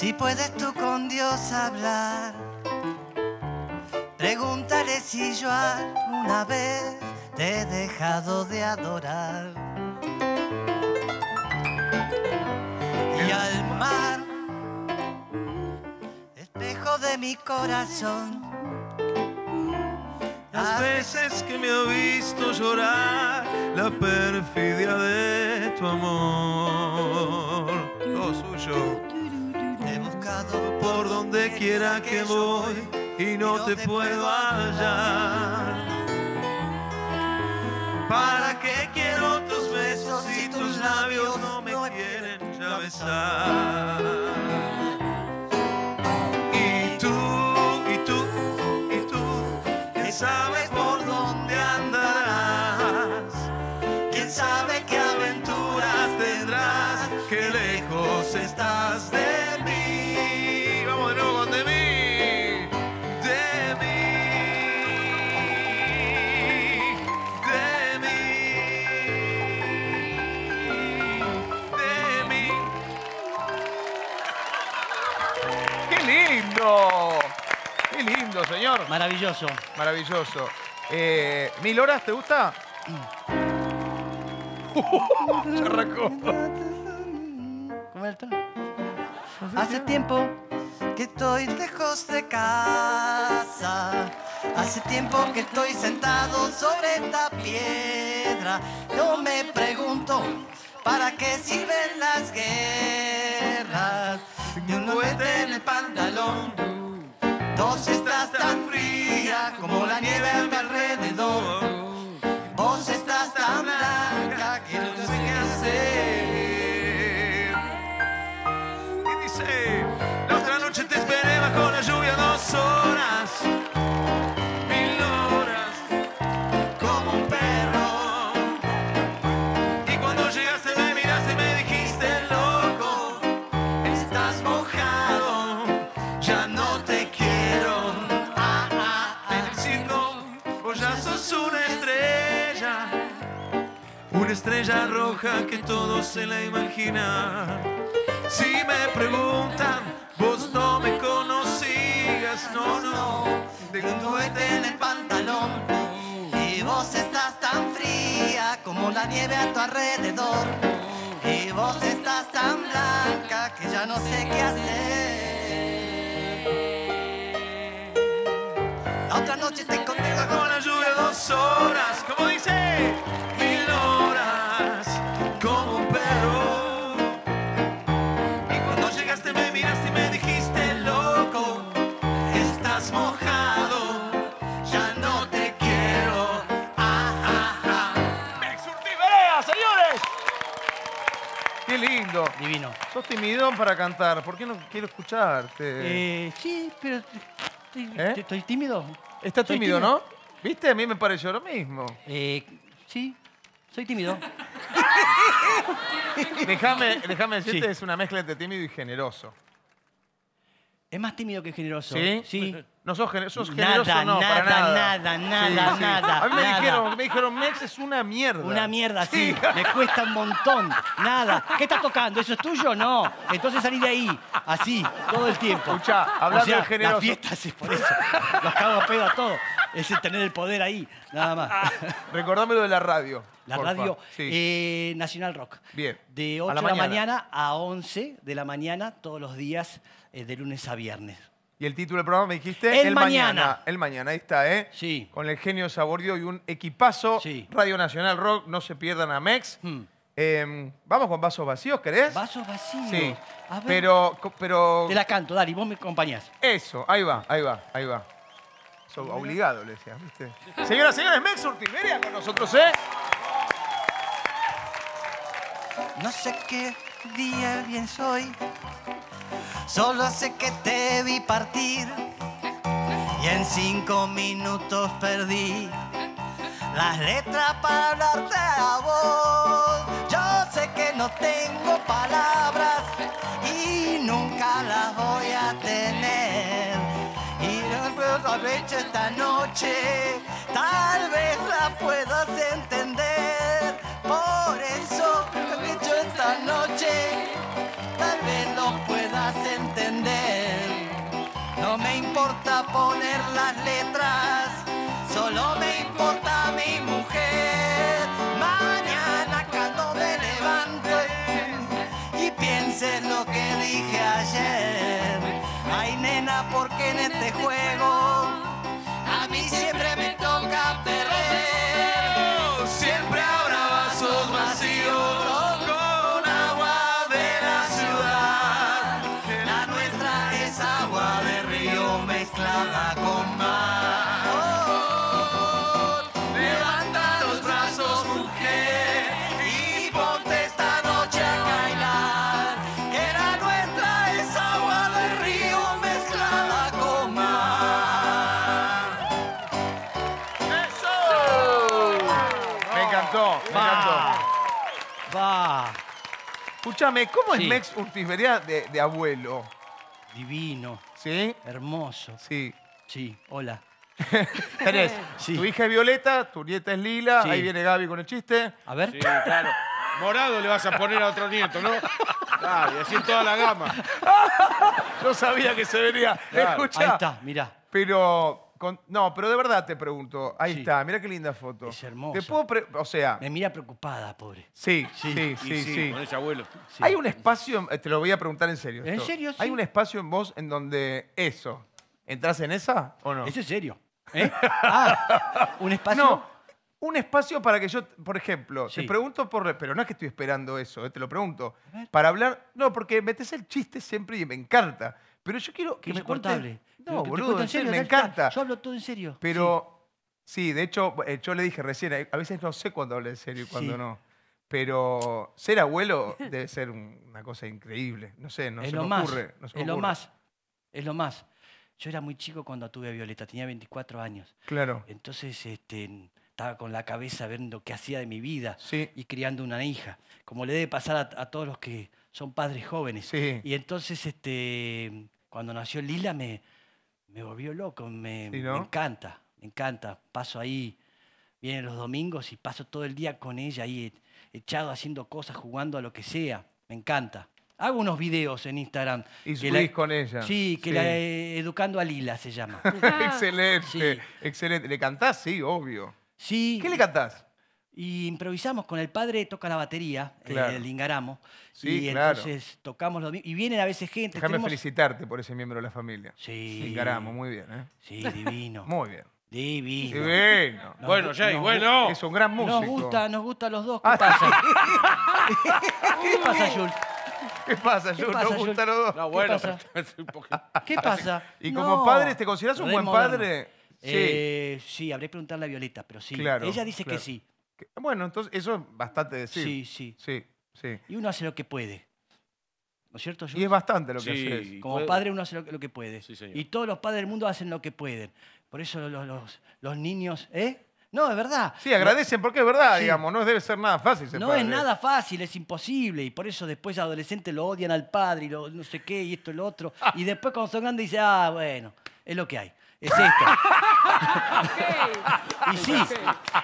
Si puedes tú con Dios hablar, pregúntale si yo alguna vez te he dejado de adorar. Y al mar, espejo de mi corazón. Las veces que me ha visto llorar la perfidia de tu amor. Todo suyo. Por donde quiera que voy y no te puedo hallar. ¿Para qué quiero tus besos si tus labios no me quieren ya besar? Maravilloso. Maravilloso. Eh, ¿Mil horas te gusta? Arrancó. ¿Cómo el tono? Hace tiempo que estoy lejos de casa. Hace tiempo que estoy sentado sobre esta piedra. Yo me pregunto, ¿para qué sirven las guerras? Y un cohete en el pantalón. Dos estás tan fría como la nieve a mi alrededor. Estrella roja que todos se la imaginan. Si me preguntan, vos no me conocías, no, no. De un en el pantalón. Y vos estás tan fría como la nieve a tu alrededor. Y vos estás tan blanca que ya no sé qué hacer. La otra noche te encontré Con la lluvia dos horas, como dice, ¡Qué lindo! Divino. Sos timidón para cantar, ¿por qué no quiero escucharte? Eh, sí, pero estoy, ¿Eh? estoy tímido. Está tímido. ¿no? ¿Viste? A mí me pareció lo mismo. Eh, sí, soy tímido. Déjame déjame decirte, Sí. es una mezcla entre tímido y generoso. Es más tímido que generoso. ¿Sí? Sí. No sos, gener- sos Nada, generoso, no, para nada, nada. nada, nada, nada, A mí me nada. dijeron, me dijeron, Mex es una mierda. Una mierda, sí. Me cuesta un montón. Nada. ¿Qué estás tocando? ¿Eso es tuyo? No. Entonces salí de ahí. Así, todo el tiempo. Escuchá, hablando o sea, de generoso. Las fiestas es por eso. Los cago a pedo a todos. Es el tener el poder ahí, nada más. Recordame lo de la radio. La radio Sí. eh, Nacional Rock. Bien. De A 8 la de la mañana. mañana a 11 de la mañana todos los días, eh, de lunes a viernes. y el título del programa me dijiste. El mañana. El mañana, ahí está, ¿eh? Sí. Con el genio Saborio y un equipazo. Sí. Radio Nacional Rock, no se pierdan a Mex. Hmm. Eh, Vamos con vasos vacíos, ¿querés? Vasos vacíos. Sí. A ver. Pero, co- pero. Te la canto, Dari, vos me acompañás. Eso, ahí va, ahí va, ahí va. Eso, obligado, le decía, ¿viste? Señoras, señores, Mex Urtiberia con nosotros, ¿eh? No sé qué día bien soy, solo sé que te vi partir y en cinco minutos perdí las letras para hablarte a vos. Yo sé que no tengo palabras y nunca las voy a tener. Y no puedo haber esta noche, tal vez la puedas entender. Por eso poner las letras. Solo me importa mi mujer. Mañana cuando me levante y piense en lo que dije ayer. Ay, nena, porque en este juego mezclada con mar. Levanta los brazos, mujer, Y ponte esta noche a bailar, que la nuestra es agua de río mezclada con mar. Me encantó, me encantó. Va, Escúchame, ¿cómo es Sí. Mex Urtiberea de, de abuelo? Divino, ¿Sí? hermoso. Sí. Sí, hola. Tenés, Sí. tu hija es Violeta, tu nieta es Lila, Sí. ahí viene Gaby con el chiste. A ver. Sí, claro. Morado le vas a poner a otro nieto, ¿no? Claro, y así en toda la gama. Yo sabía que se venía. Claro. Escucha. Ahí está, mirá. Pero, con- no, pero de verdad te pregunto. Ahí Sí. está, mira qué linda foto. Es hermoso. Te puedo, pre- o sea, Me mira preocupada, pobre. sí, Sí. sí, Y sí, con ese abuelo. Sí. Hay un espacio, eh, te lo voy a preguntar en serio. ¿En esto. serio? Hay Sí. un espacio en vos en donde eso. ¿Entras en esa o no? Eso es serio. ¿Eh? Ah, un espacio. No, un espacio para que yo, por ejemplo, Sí. te pregunto por. Pero no es que estoy esperando eso, eh, te lo pregunto. A ver. Para hablar. No, porque metes el chiste siempre y me encanta. Pero yo quiero Qué que me cuentes. No, que boludo, en serio, me encanta. Yo hablo todo en serio. Pero. Sí, de hecho, eh, yo le dije recién, eh, a veces no sé cuándo hablo en serio y cuándo Sí. no. Pero ser abuelo debe ser un- una cosa increíble. No sé, no es se lo me más. ocurre. no se me es lo más. Es lo más. Yo era muy chico cuando tuve a Violeta, tenía 24 años. Claro. Entonces este, estaba con la cabeza viendo qué hacía de mi vida Sí. y criando una hija, como le debe pasar a, a todos los que son padres jóvenes. Sí. Y entonces, este, cuando nació Lila, me, me volvió loco, me, Sí, me ¿no? encanta, me encanta. Paso ahí, vienen los domingos y paso todo el día con ella ahí e- echado haciendo cosas, jugando a lo que sea. Me encanta. Hago unos videos en Instagram. Y subís con ella. Sí, que Sí. la eh, Educando a Lila se llama. excelente, Sí. excelente. ¿Le cantás? Sí, obvio. Sí. ¿Qué le cantás? Y improvisamos con el padre, toca la batería, eh, Claro. el Ingaramo. Sí, y claro. entonces tocamos los Y vienen a veces gente. Déjame tenemos- felicitarte por ese miembro de la familia. Sí. Encaramos, muy bien, ¿eh? Sí, divino. Muy bien. divino. Divino. Nos Bueno, Jay, nos bueno. Es un gran músico. Nos gusta, nos gusta a los dos. ¿Qué Ah, pasa? ¿Qué pasa, Jules? ¿Qué pasa, pasa, Nos Jun? gustan los dos. No, bueno, pasa? ¿Qué pasa? Y como No, padre, ¿te consideras un buen moderno. padre? Sí. Eh, sí, habré que preguntarle a Violeta, pero sí. Claro, Ella dice claro. que sí. Bueno, entonces eso es bastante decir. Sí, sí. Sí, sí. Y uno hace lo que puede. ¿No es cierto, Y es bastante lo que Sí. Como puede- padre uno hace lo que, lo que puede. Sí, señor. Y todos los padres del mundo hacen lo que pueden. Por eso los, los- los niños... ¿Eh? No, es verdad. Sí, agradecen porque es verdad, Sí. digamos. No debe ser nada fácil ser No padre. es nada fácil, es imposible. Y por eso después adolescentes lo odian al padre y lo, no sé qué, y esto y lo otro. Y después cuando son grandes dicen, ah, bueno, es lo que hay. Es esto. y sí,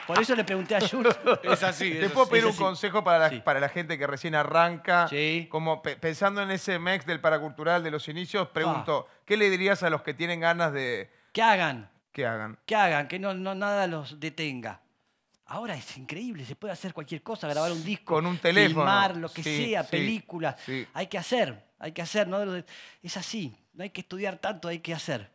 por eso le pregunté a Jules. Es así. ¿Te puedo pedir un así. consejo para la, Sí. para la gente que recién arranca? Sí. Como pe- pensando en ese mex del paracultural de los inicios, pregunto, Ah. ¿qué le dirías a los que tienen ganas de Que hagan, que hagan? que hagan, que no, no nada los detenga. Ahora es increíble, se puede hacer cualquier cosa, grabar un disco, Con un teléfono. filmar, lo que Sí, sea, sí, películas. sí. Hay que hacer, hay que hacer. ¿no? Es así, no hay que estudiar tanto, hay que hacer.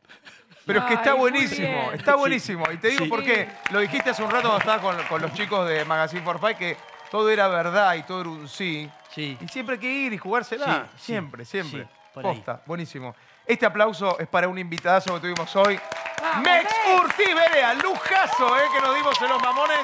Pero es que está Ay, muy buenísimo, bien. está buenísimo. Y te digo Sí. porque lo dijiste hace un rato cuando estaba con, con los chicos de Magazine for Five que todo era verdad y todo era un sí. Sí. Y siempre hay que ir y jugársela. Sí, sí, siempre, siempre. sí, por ahí. Posta, buenísimo. Este aplauso es para un invitadazo que tuvimos hoy. Vamos, Mex Mex. Urtiberea, lujazo, ¿eh? Que nos dimos en los mamones.